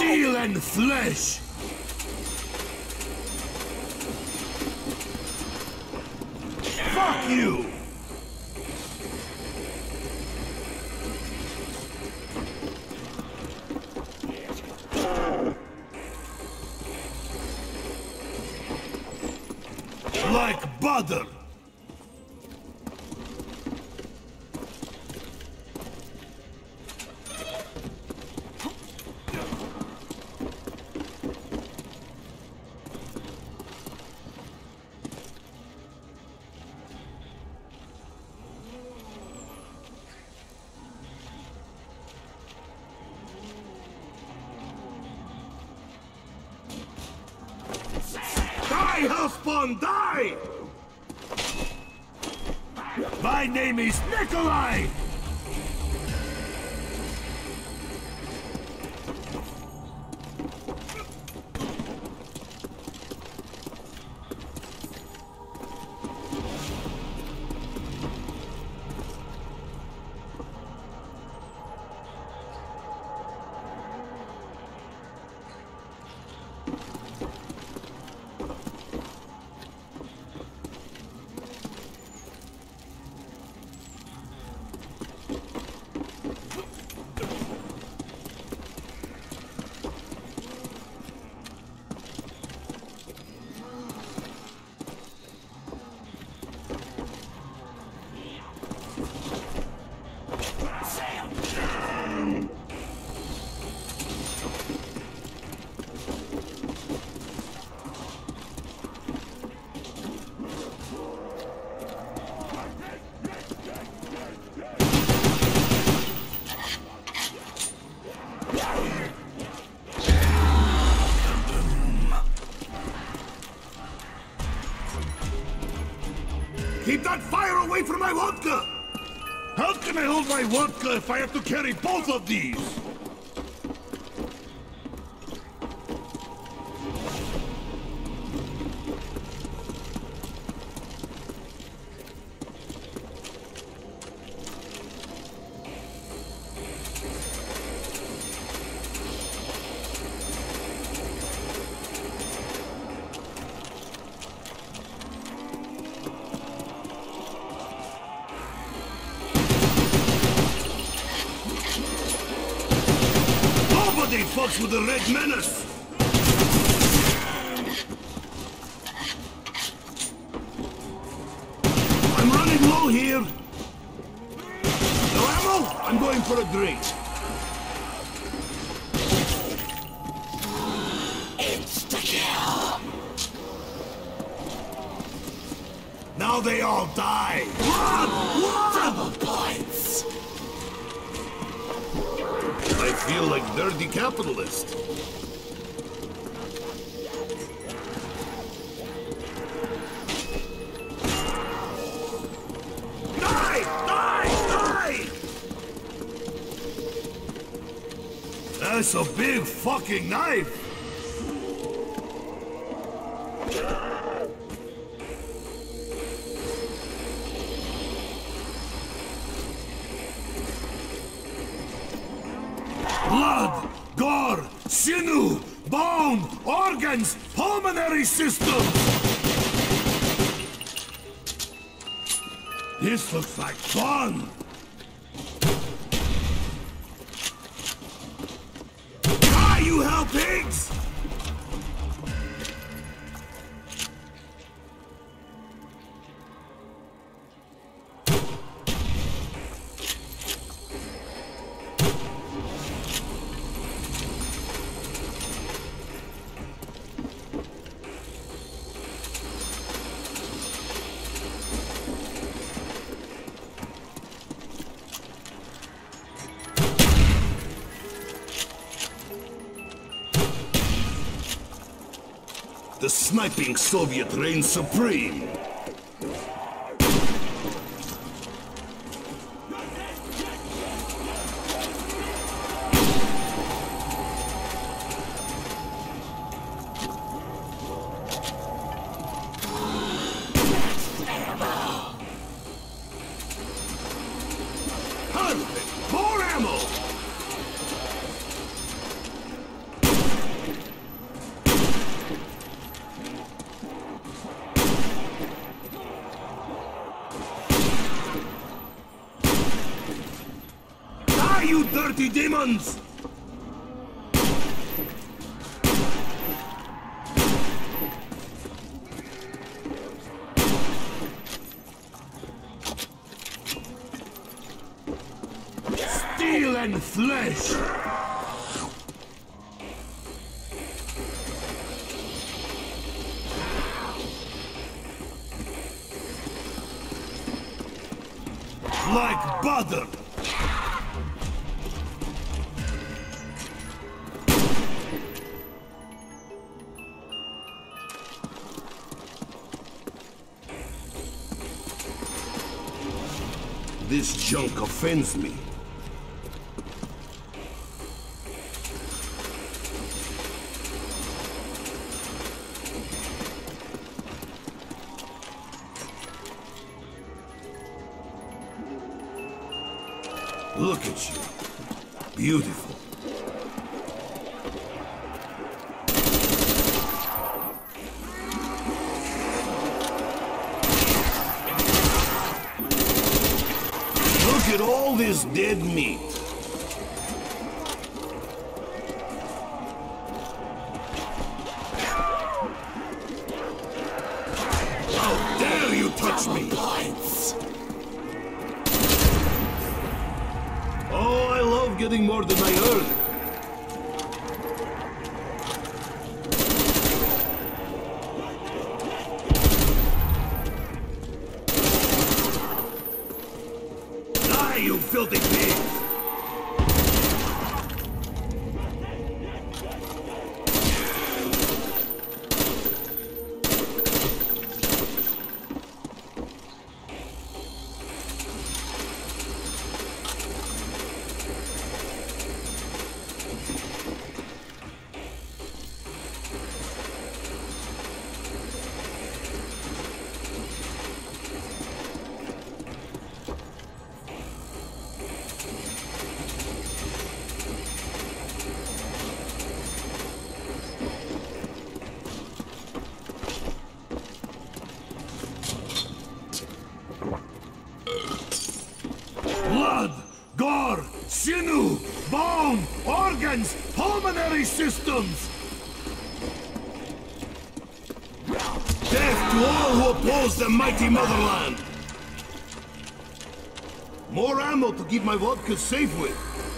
Steel and flesh! Hellspawn, die! My name is Nikolai! Away from my vodka! How can I hold my vodka if I have to carry both of these? Going for a drink. Insta-kill! Now they all die. Run! Run! Double points! I feel like dirty capitalist. That's a big fucking knife! Blood, gore, sinew, bone, organs, pulmonary system! This looks like fun! Ah, you hell pigs! The sniping Soviet reigns supreme. And flesh! Like butter! This junk offends me. Look at you. Beautiful. Die, you filthy pigs! Blood, gore, sinew, bone, organs, pulmonary systems! Death to all who oppose the mighty motherland! More ammo to keep my vodka safe with.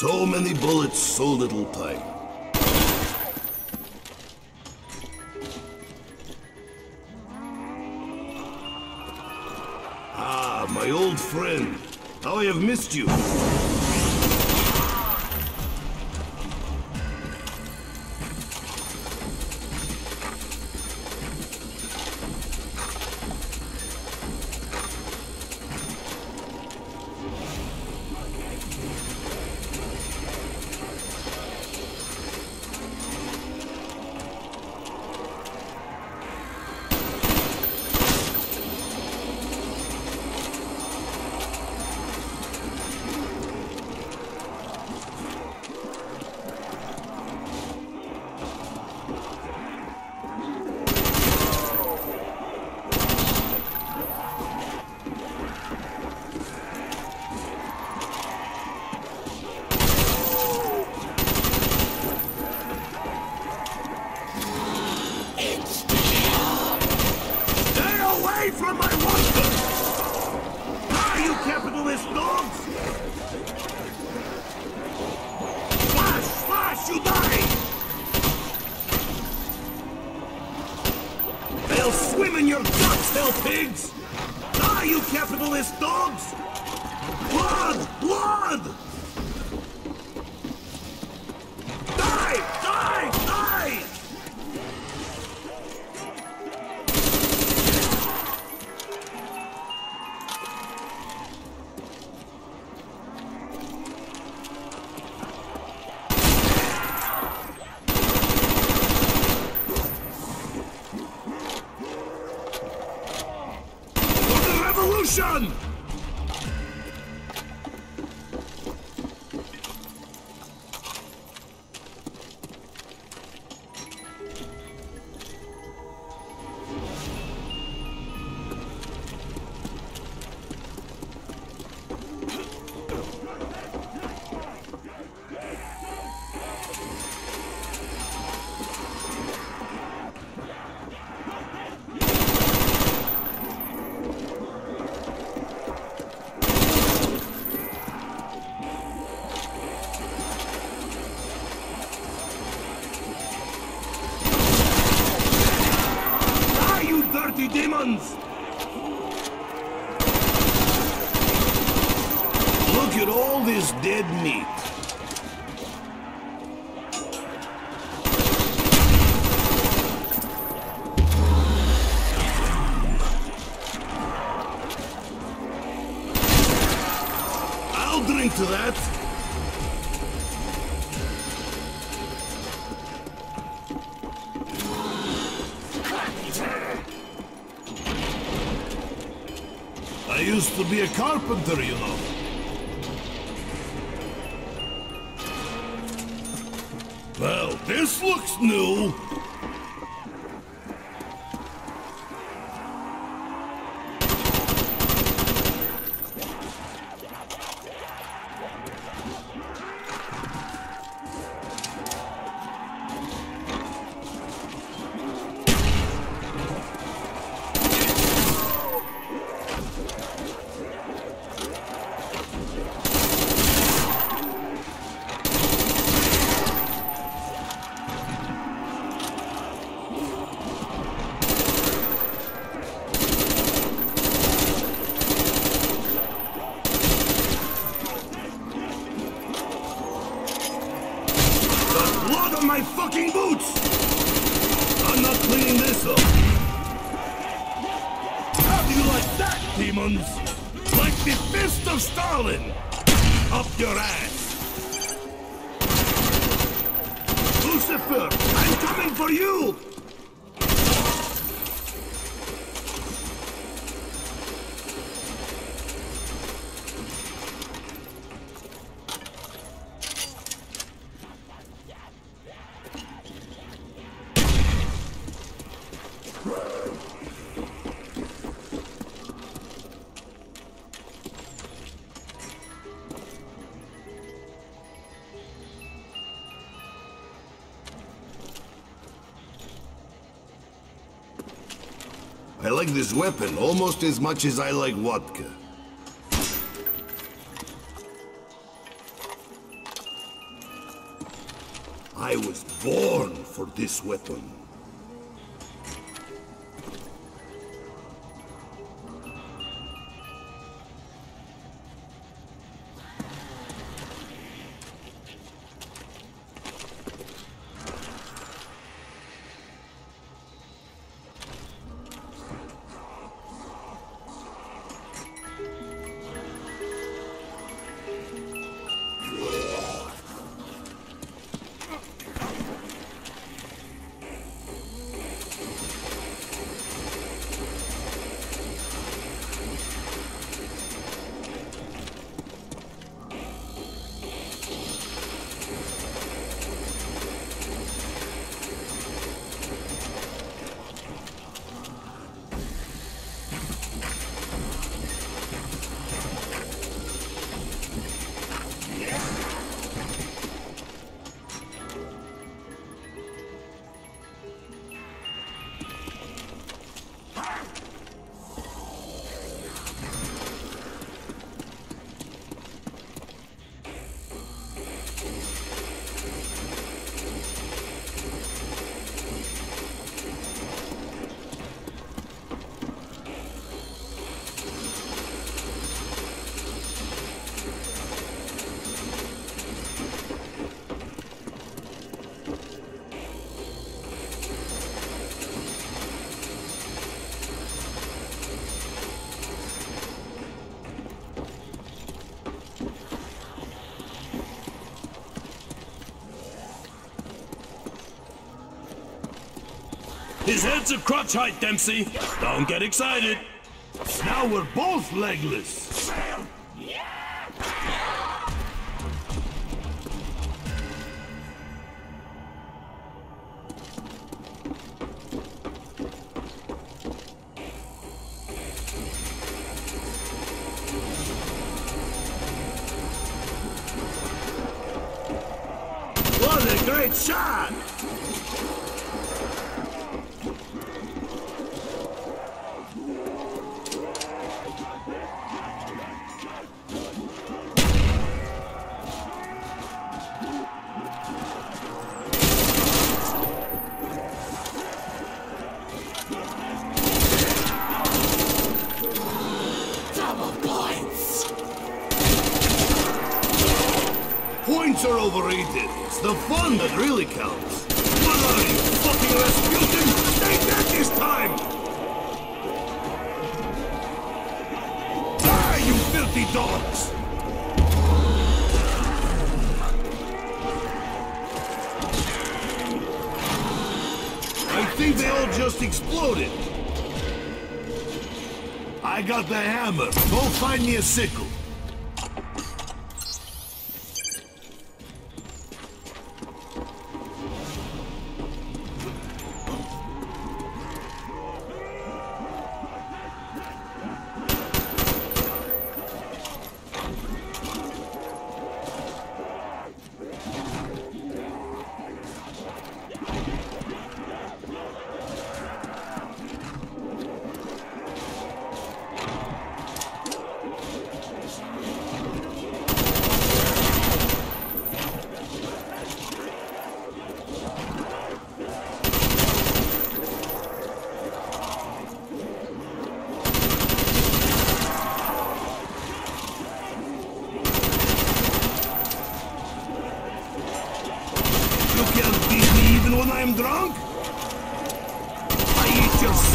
So many bullets, so little time. Ah, my old friend. How I have missed you. Pigs! Die, you capitalist dogs! Blood! Blood! Drink to that. I used to be a carpenter, you know. Well, this looks new. Like this weapon almost as much as I like vodka. I was born for this weapon. His head's a crotch height, Dempsey. Don't get excited. Now we're both legless. It's the fun that really counts. What are you, fucking Rasputin? Stay dead this time! Die, you filthy dogs! I think they all just exploded. I got the hammer. Go find me a sickle.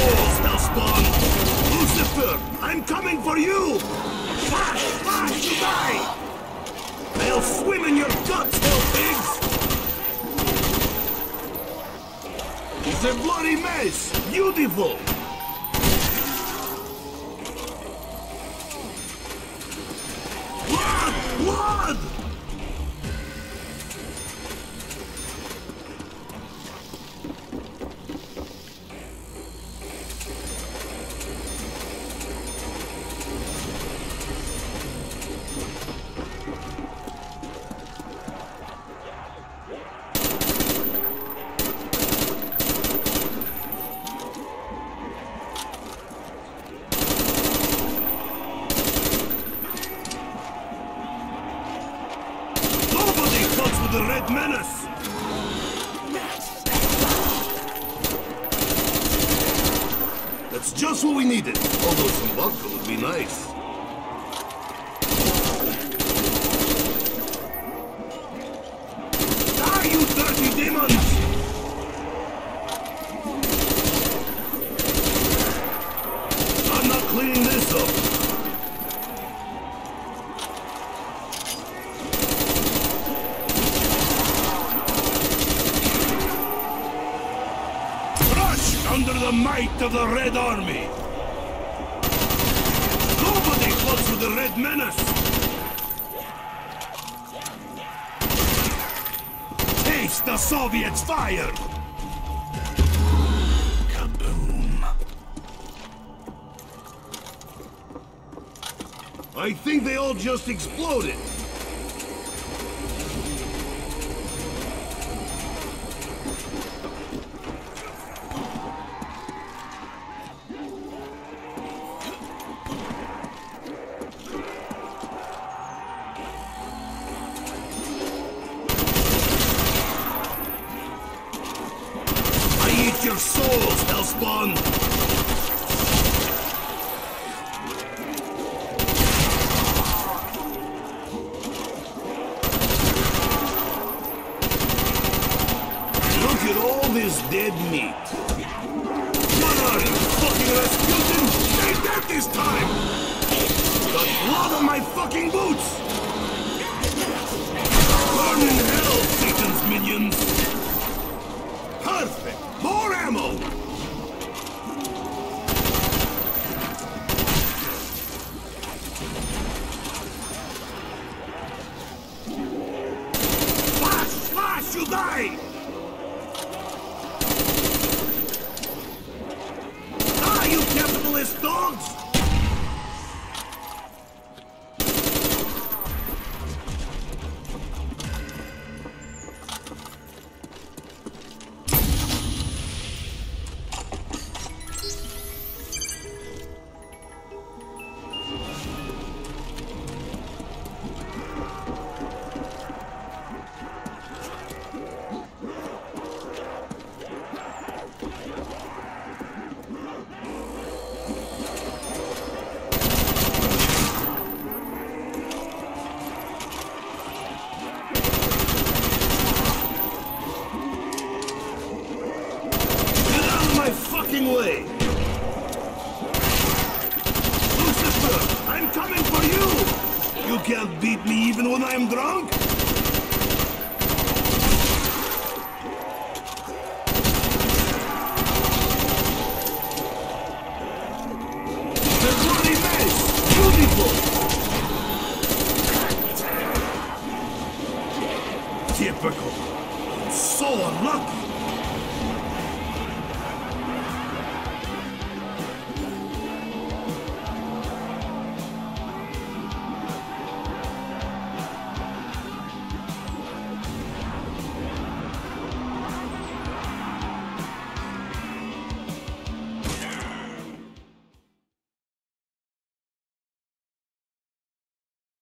Souls, Hellspawn! Lucifer, I'm coming for you! Flash, flash, you die! I'll swim in your guts, hell pigs! It's a bloody mess! Beautiful! Nice. Die, you dirty demons! I'm not cleaning this up. Crush under the might of the Red Army! With the Red Menace! Taste the Soviets' fire! Kaboom! I think they all just exploded. You! Can't beat me even when I'm drunk?